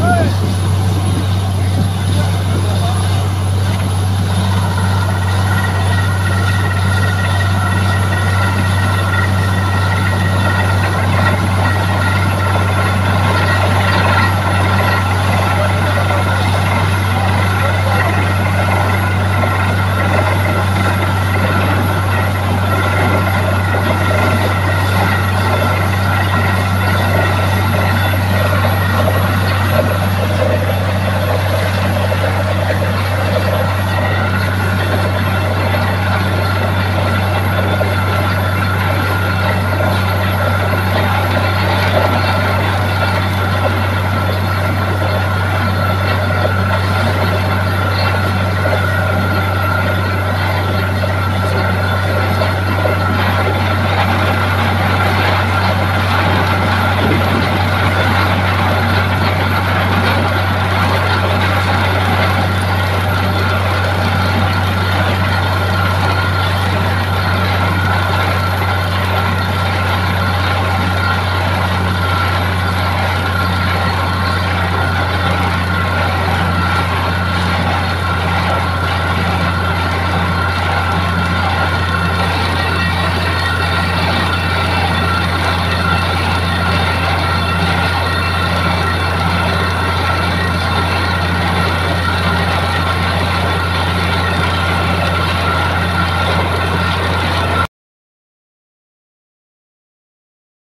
Hey!